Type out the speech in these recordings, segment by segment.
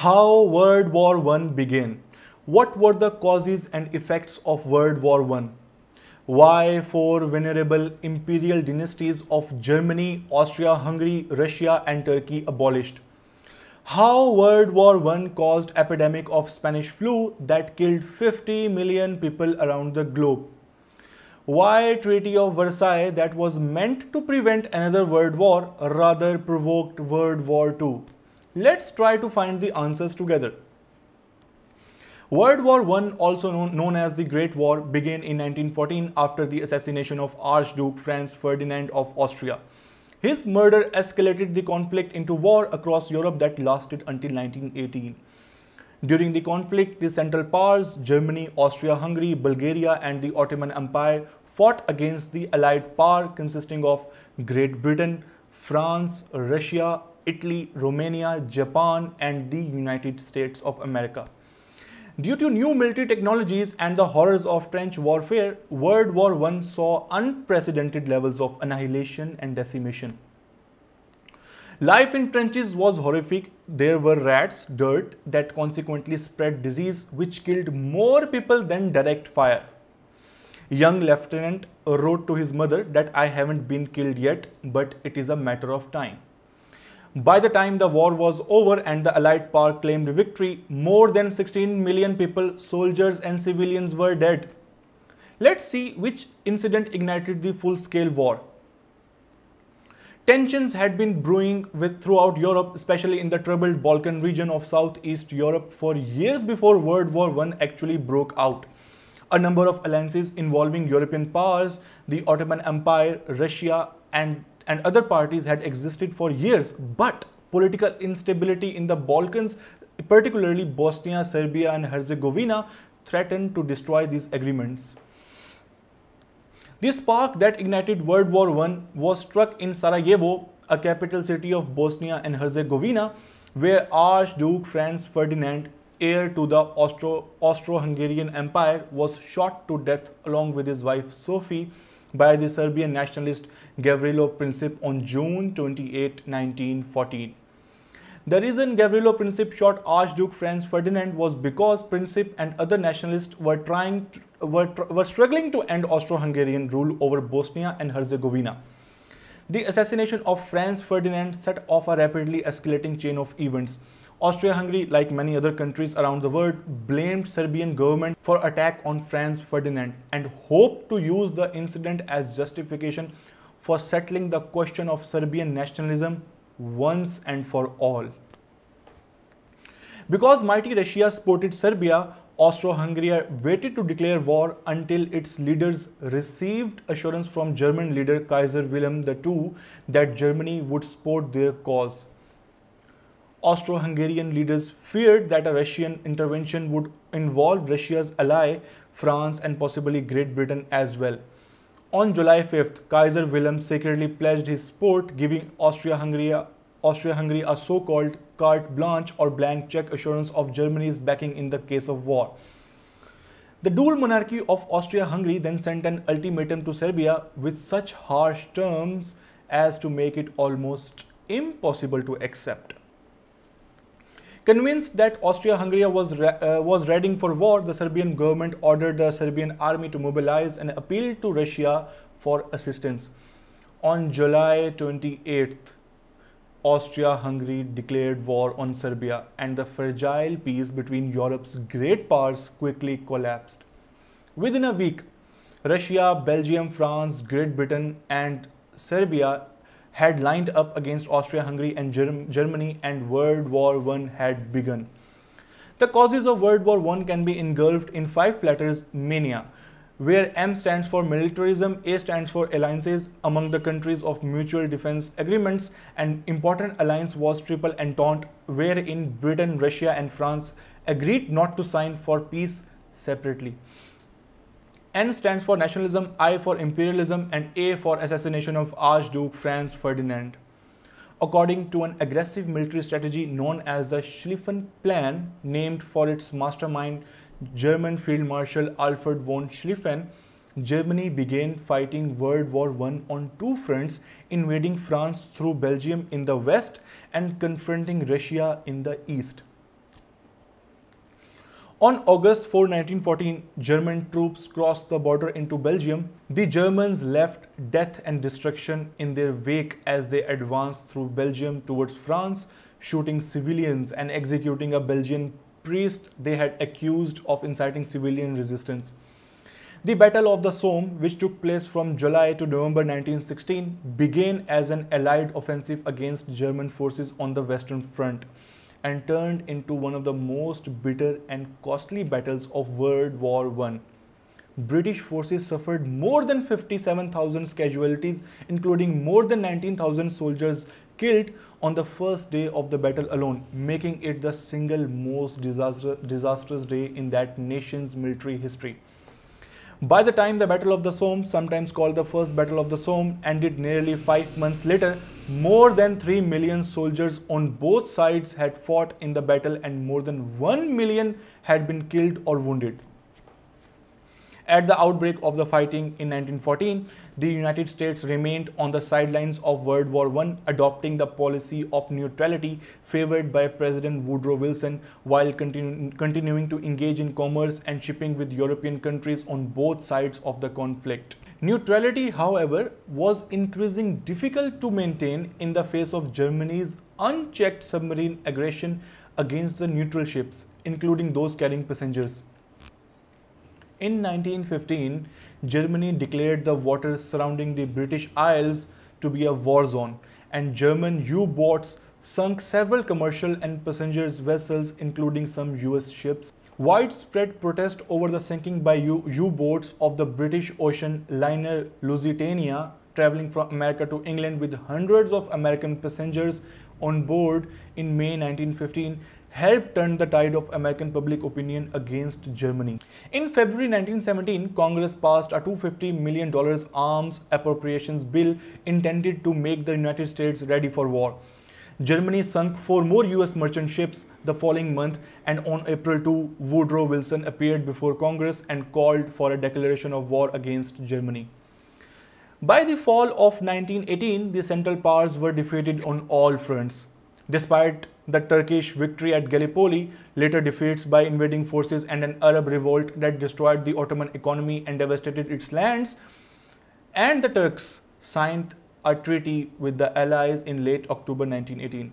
How World War I began? What were the causes and effects of World War I? Why four venerable imperial dynasties of Germany, Austria-Hungary, Russia and Turkey abolished? How World War I caused epidemic of Spanish flu that killed 50 million people around the globe? Why Treaty of Versailles that was meant to prevent another world war rather provoked World War II? Let's try to find the answers together. World War I, also known, known, as the Great War, began in 1914 after the assassination of Archduke Franz Ferdinand of Austria. His murder escalated the conflict into war across Europe that lasted until 1918. During the conflict, the Central Powers, Germany, Austria-Hungary, Bulgaria and the Ottoman Empire fought against the Allied power consisting of Great Britain, France, Russia, Italy, Romania, Japan, and the United States of America. Due to new military technologies and the horrors of trench warfare, World War I saw unprecedented levels of annihilation and decimation. Life in trenches was horrific. There were rats, dirt that consequently spread disease which killed more people than direct fire. Young lieutenant wrote to his mother that I haven't been killed yet, but it is a matter of time. By the time the war was over and the Allied power claimed victory, more than 16 million people, soldiers and civilians were dead. Let's see which incident ignited the full-scale war. Tensions had been brewing with throughout Europe, especially in the troubled Balkan region of Southeast Europe for years before World War I actually broke out. A number of alliances involving European powers, the Ottoman Empire, Russia and and other parties had existed for years, but political instability in the Balkans, particularly Bosnia, Serbia and Herzegovina, threatened to destroy these agreements. The spark that ignited World War I was struck in Sarajevo, a capital city of Bosnia and Herzegovina, where Archduke Franz Ferdinand, heir to the Austro-Hungarian Empire, was shot to death along with his wife Sophie by the Serbian nationalist Gavrilo Princip on June 28, 1914. The reason Gavrilo Princip shot Archduke Franz Ferdinand was because Princip and other nationalists were trying to, were, were struggling to end Austro-Hungarian rule over Bosnia and Herzegovina. The assassination of Franz Ferdinand set off a rapidly escalating chain of events. Austria-Hungary, like many other countries around the world, blamed Serbian government for attack on Franz Ferdinand and hoped to use the incident as justification for settling the question of Serbian nationalism once and for all. Because mighty Russia supported Serbia, Austro-Hungary waited to declare war until its leaders received assurance from German leader Kaiser Wilhelm II that Germany would support their cause. Austro-Hungarian leaders feared that a Russian intervention would involve Russia's ally, France and possibly Great Britain as well. On July 5th, Kaiser Wilhelm secretly pledged his support, giving Austria-Hungary Austria a so-called carte blanche or blank check assurance of Germany's backing in the case of war. The dual monarchy of Austria-Hungary then sent an ultimatum to Serbia with such harsh terms as to make it almost impossible to accept. Convinced that Austria-Hungary was, uh, was readying for war, the Serbian government ordered the Serbian army to mobilize and appealed to Russia for assistance. On July 28th, Austria-Hungary declared war on Serbia and the fragile peace between Europe's great powers quickly collapsed. Within a week, Russia, Belgium, France, Great Britain and Serbia had lined up against Austria-Hungary and Germ Germany and World War I had begun. The causes of World War I can be engulfed in five letters mania, where M stands for militarism, A stands for alliances among the countries of mutual defense agreements, and important alliance was Triple Entente, wherein Britain, Russia and France agreed not to sign for peace separately. N stands for nationalism, I for imperialism, and A for assassination of Archduke Franz Ferdinand. According to an aggressive military strategy known as the Schlieffen Plan, named for its mastermind, German Field Marshal Alfred von Schlieffen, Germany began fighting World War I on two fronts, invading France through Belgium in the west and confronting Russia in the east. On August 4, 1914, German troops crossed the border into Belgium. The Germans left death and destruction in their wake as they advanced through Belgium towards France, shooting civilians and executing a Belgian priest they had accused of inciting civilian resistance. The Battle of the Somme, which took place from July to November 1916, began as an Allied offensive against German forces on the Western Front and turned into one of the most bitter and costly battles of World War I. British forces suffered more than 57,000 casualties, including more than 19,000 soldiers killed on the first day of the battle alone, making it the single most disaster, disastrous day in that nation's military history. By the time the Battle of the Somme, sometimes called the First Battle of the Somme, ended nearly five months later, more than 3 million soldiers on both sides had fought in the battle and more than 1 million had been killed or wounded. At the outbreak of the fighting in 1914, the United States remained on the sidelines of World War I, adopting the policy of neutrality favored by President Woodrow Wilson while continu continuing to engage in commerce and shipping with European countries on both sides of the conflict. Neutrality, however, was increasing difficult to maintain in the face of Germany's unchecked submarine aggression against the neutral ships, including those carrying passengers. In 1915, Germany declared the waters surrounding the British Isles to be a war zone, and German U-boats sunk several commercial and passenger vessels, including some US ships. Widespread protest over the sinking by U-boats of the British Ocean liner Lusitania traveling from America to England with hundreds of American passengers on board in May 1915 helped turn the tide of American public opinion against Germany. In February 1917, Congress passed a $250 million arms appropriations bill intended to make the United States ready for war. Germany sunk four more US merchant ships the following month, and on April 2, Woodrow Wilson appeared before Congress and called for a declaration of war against Germany. By the fall of 1918, the Central Powers were defeated on all fronts. Despite the Turkish victory at Gallipoli, later defeats by invading forces and an Arab revolt that destroyed the Ottoman economy and devastated its lands, and the Turks signed a treaty with the Allies in late October 1918.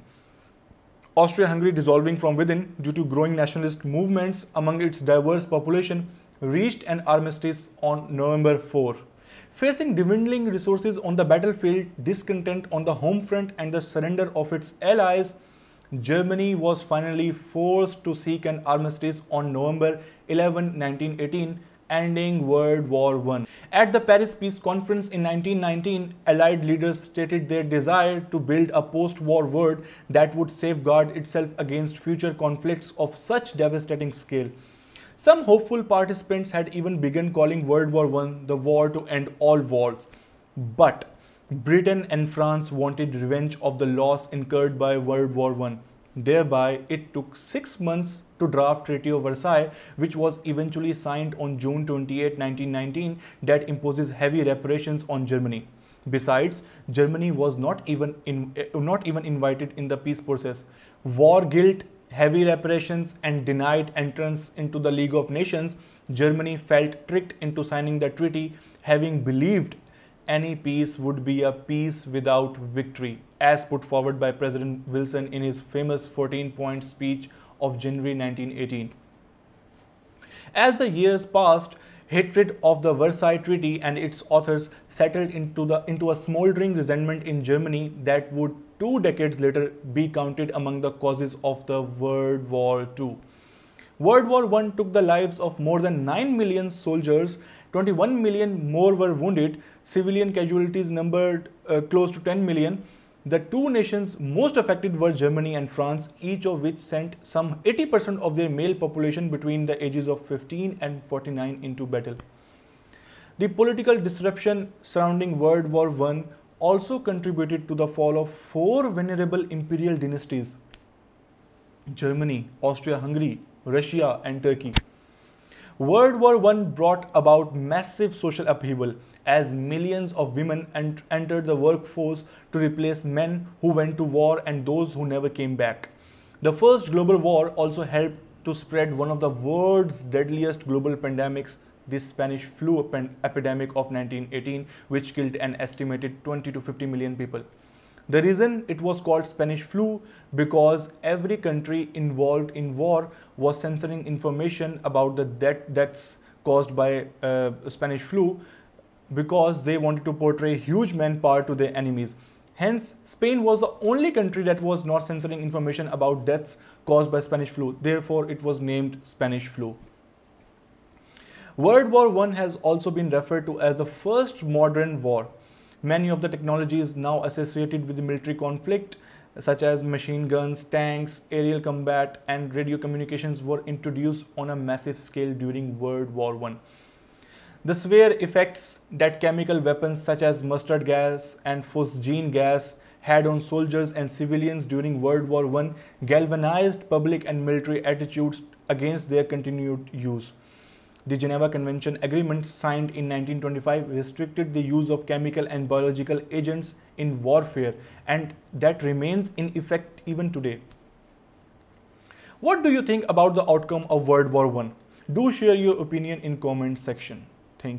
Austria-Hungary dissolving from within due to growing nationalist movements among its diverse population reached an armistice on November 4. Facing dwindling resources on the battlefield, discontent on the home front and the surrender of its allies, Germany was finally forced to seek an armistice on November 11, 1918, ending World War I. At the Paris Peace Conference in 1919, Allied leaders stated their desire to build a post-war world that would safeguard itself against future conflicts of such devastating scale. Some hopeful participants had even begun calling World War I the war to end all wars. But Britain and France wanted revenge of the loss incurred by World War I. Thereby, it took six months to draft Treaty of Versailles, which was eventually signed on June 28, 1919, that imposes heavy reparations on Germany. Besides, Germany was not even in, eh, not even invited in the peace process. War guilt, heavy reparations, and denied entrance into the League of Nations, Germany felt tricked into signing the treaty, having believed any peace would be a peace without victory, as put forward by President Wilson in his famous 14 point speech of January 1918. As the years passed, hatred of the Versailles Treaty and its authors settled into, the, into a smoldering resentment in Germany that would two decades later be counted among the causes of the World War II. World War I took the lives of more than 9 million soldiers 21 million more were wounded. Civilian casualties numbered uh, close to 10 million. The two nations most affected were Germany and France, each of which sent some 80% of their male population between the ages of 15 and 49 into battle. The political disruption surrounding World War I also contributed to the fall of four venerable imperial dynasties Germany, Austria Hungary, Russia, and Turkey. World War I brought about massive social upheaval as millions of women ent entered the workforce to replace men who went to war and those who never came back. The First Global War also helped to spread one of the world's deadliest global pandemics, the Spanish flu epidemic of 1918, which killed an estimated 20 to 50 million people. The reason it was called Spanish flu because every country involved in war was censoring information about the death, deaths caused by uh, Spanish flu because they wanted to portray huge manpower to their enemies. Hence, Spain was the only country that was not censoring information about deaths caused by Spanish flu. Therefore, it was named Spanish flu. World War I has also been referred to as the first modern war. Many of the technologies now associated with the military conflict, such as machine guns, tanks, aerial combat, and radio communications, were introduced on a massive scale during World War I. The severe effects that chemical weapons such as mustard gas and phosgene gas had on soldiers and civilians during World War I galvanized public and military attitudes against their continued use. The Geneva Convention Agreement signed in 1925 restricted the use of chemical and biological agents in warfare and that remains in effect even today. What do you think about the outcome of World War I? Do share your opinion in comment section.